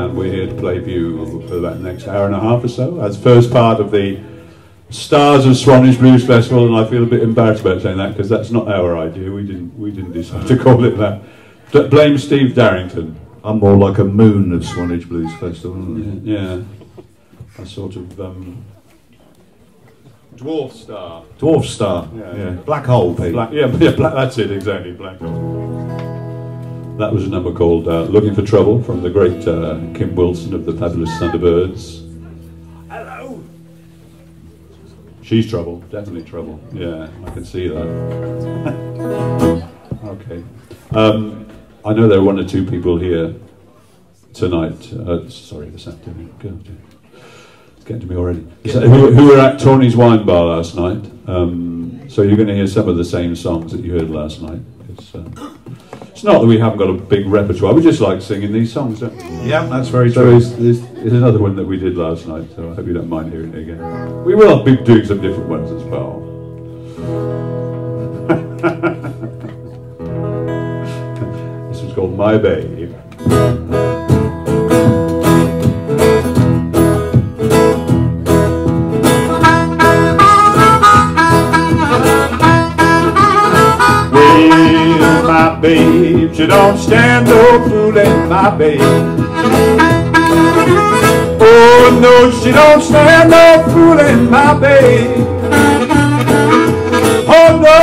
And we're here to play for you for about the next hour and a half or so as first part of the Stars of Swanage Blues Festival. And I feel a bit embarrassed about saying that because that's not our idea. We didn't we didn't decide to call it that. D- blame Steve Darrington. I'm more like a moon of Swanage Blues Festival. Yeah, a sort of um, dwarf star. Dwarf Star. Yeah. Yeah. Black Hole, Pete. Black, yeah, yeah, black, that's it exactly. Black hole. That was a number called uh, "Looking for Trouble" from the great uh, Kim Wilson of the Fabulous Thunderbirds. Hello. She's trouble, definitely trouble. Yeah, I can see that. okay. Um, I know there are one or two people here tonight. Uh, sorry, this afternoon. God, it's getting to me already. So, who, who were at Tony's Wine Bar last night? Um, so you're going to hear some of the same songs that you heard last night. It's, not that we haven't got a big repertoire. We just like singing these songs. Don't we? Yeah, that's very So true. there's, there's, there's another one that we did last night. So I hope you don't mind hearing it again. We will be doing some different ones as well. this was called My Babe. Babe, she don't stand no fooling, my babe. Oh no, she don't stand no fooling, my babe. Oh no,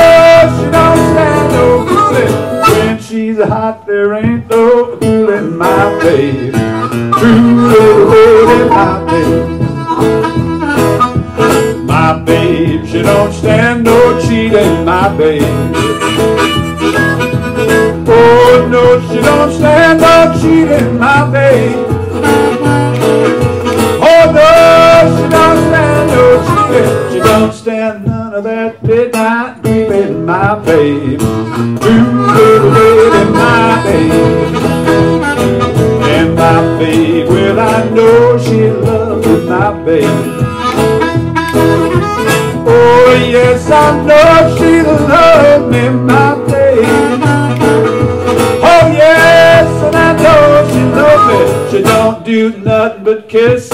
she don't stand no fooling. When she's hot, there ain't no fooling, my babe. True little Fooling, my babe. My babe, she don't stand no cheating, my babe. Cheating, my babe. Oh no, she don't stand oh, no cheating. She don't stand none of that midnight creeping, my babe. Ooh, little lady, my babe. And my babe, well I know she loves my babe. Oh yes, I kiss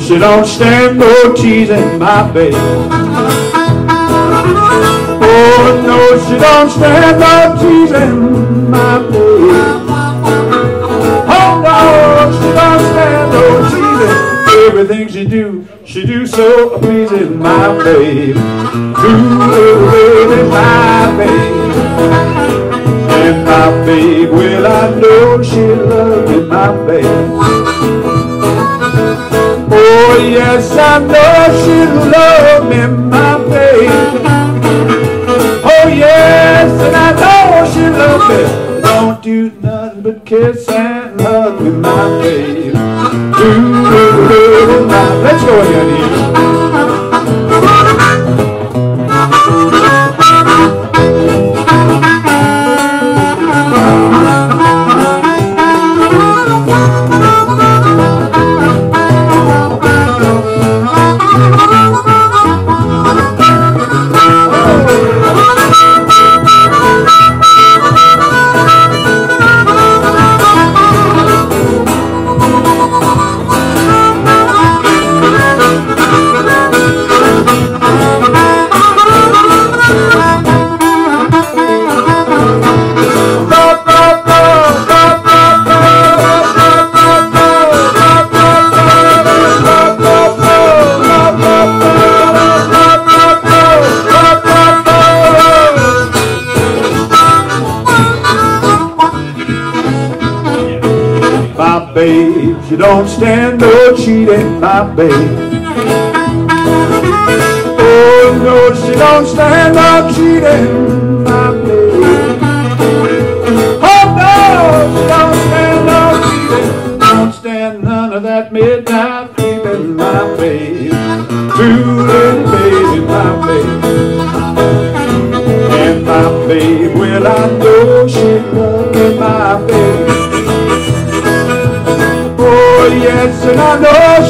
she don't stand no teasing, my babe. Oh no, she don't stand no teasing, my babe. Oh no, she don't stand no teasing. Everything she do, she do so pleasing, my babe. Ooh, baby, my babe. And my babe, well I know she loves me, my babe. Yes, I know she love babe. She don't stand no she ain't my babe. Oh no, she don't stand up cheating my babe. Oh no, she don't stand up oh, cheating. Don't stand none of that midnight creeping my babe. True little baby, my babe. And my babe, well I know and I know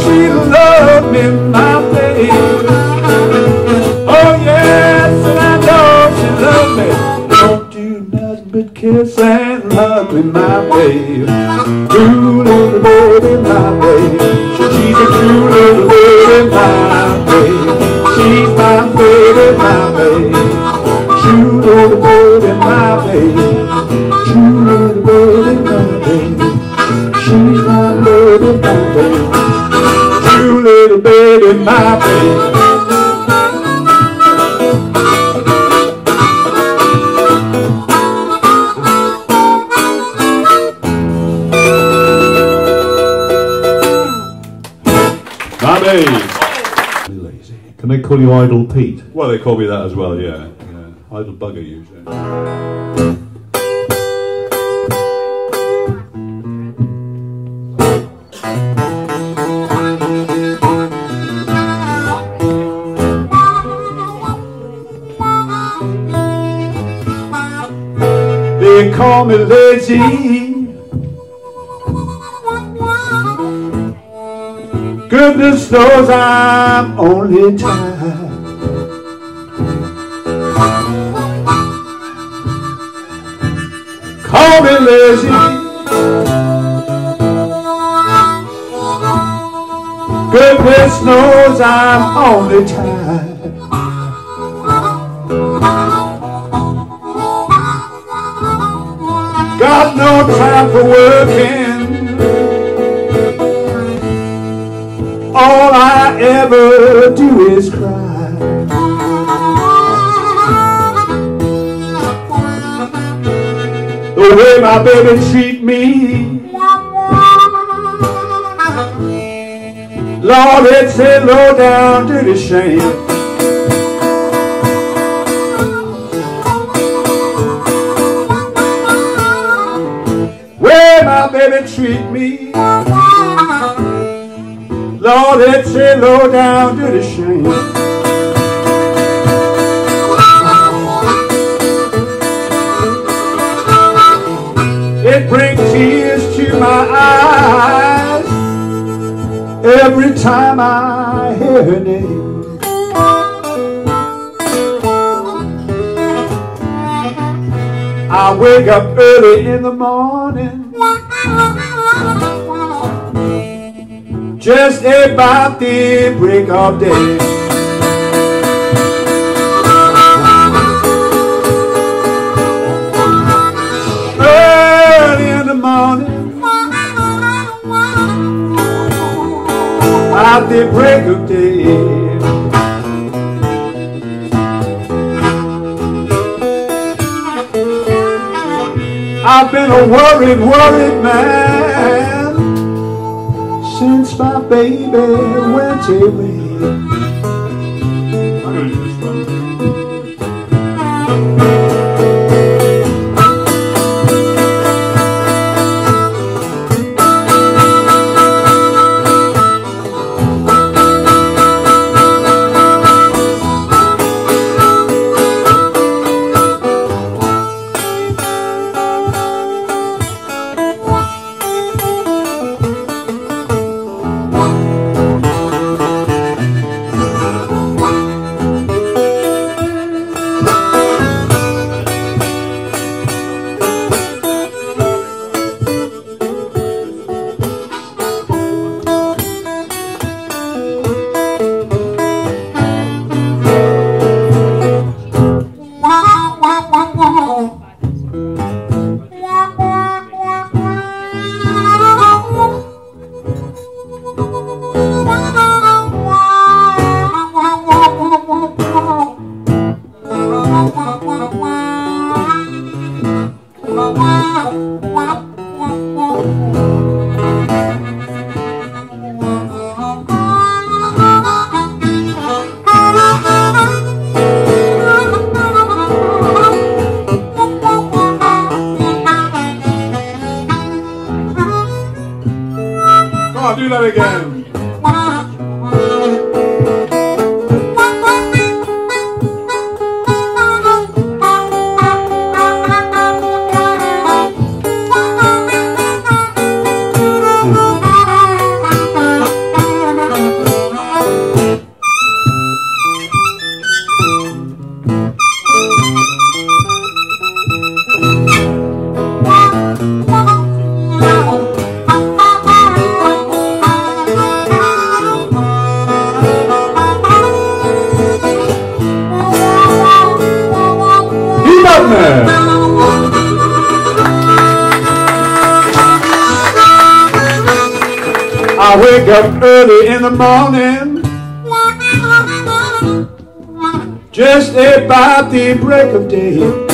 Well, they call me that as well, yeah. yeah. Idle bugger usually. They call me lazy. Goodness knows I'm only tired. Goodness knows I'm only tired. Got no time for working. All I ever do is cry. The way my baby treat me. Lord, it's a low down dirty shame. Way my baby treat me. Lord, it's a low down dirty shame. It brings tears to my eyes every time I hear her name. I wake up early in the morning, just about the break of day. At the break of day. I've been a worried, worried man since my baby went away. I wake up early in the morning. Just about the break of day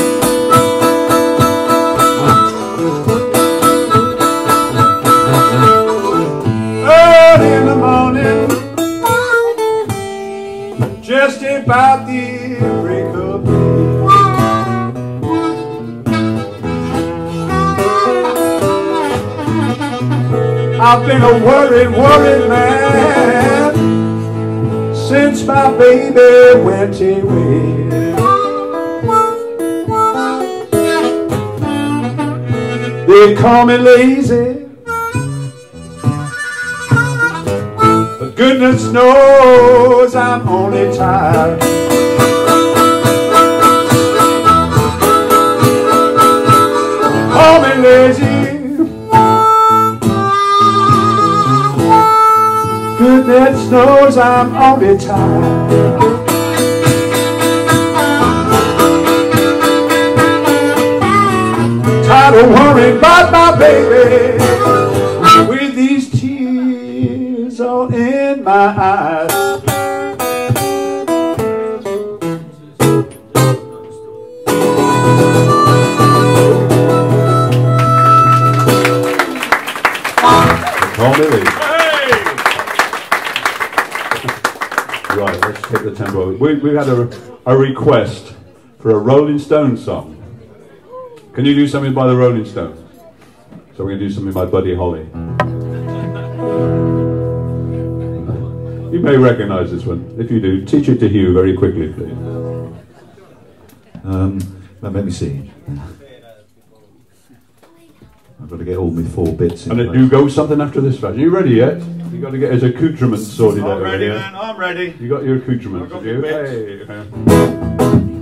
I've been a worried, worried man since my baby went away. They call me lazy, but goodness knows I'm only tired. Call me lazy. Goodness knows I'm only tired. Tired of worrying about my baby with these tears all in my eyes. Call me Lee. Right, let's hit the tempo. We, we had a, a request for a Rolling Stones song. Can you do something by the Rolling Stones? So we're going to do something by Buddy Holly. You may recognize this one. If you do, teach it to Hugh very quickly, please. Um, let me see. I've got to get all my four bits in And it do go something after this fashion. you ready yet? You got to get his accoutrements sorted out I'm ready, man. I'm ready. You got your accoutrements, I've got you? Hey.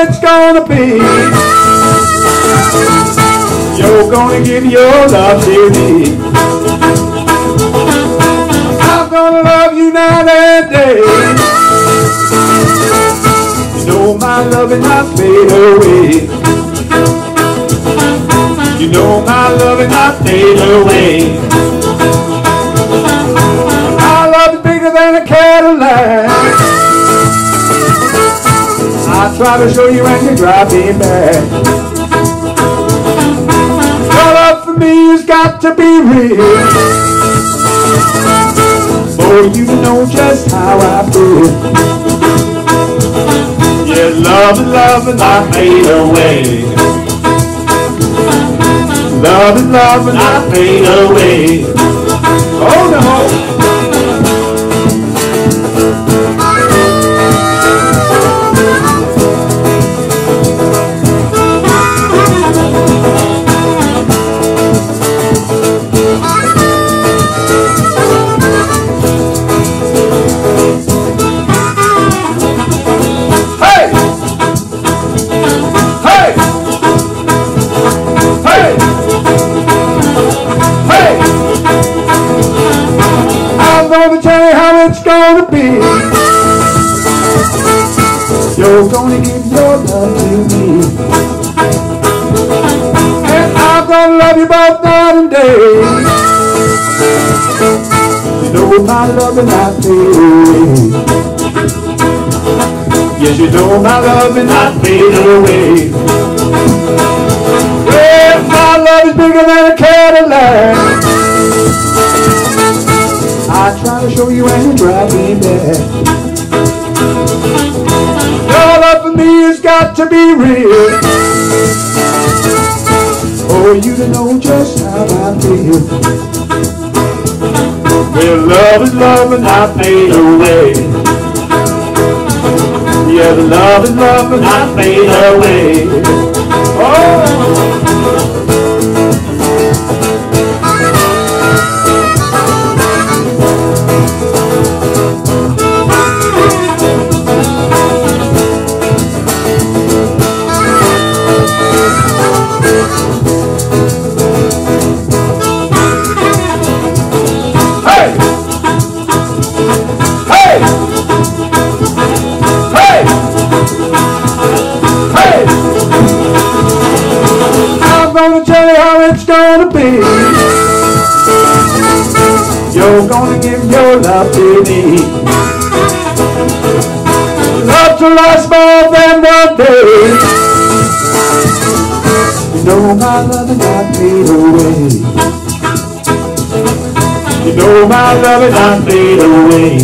It's gonna be. You're gonna give your love to me. I'm gonna love you night and day. You know my love is not fade away. You know my love is not fade away. My love is bigger than a Cadillac. Try to show you and you drive me back. Your love for me has got to be real. For you know just how I feel. Yeah, love and love and I fade away. Love and love and I fade away. Oh no. Your love to me. And I'm gonna love you both night and day. You know my love will not fade. Yes, you know my love will not fade away. Well, my love is bigger than a Cadillac. I try to show you and you drive me back. Got to be real. Oh, you to know just how I feel. Well, love is love and I fade away. Yeah, the love is love and I fade away. Oh. Gonna give your love to me. Love to last more than one day. You know my love not fade away. You know my love not fade away.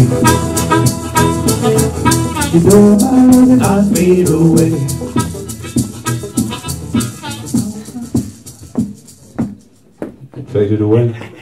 You know my love not fade away. Faded away.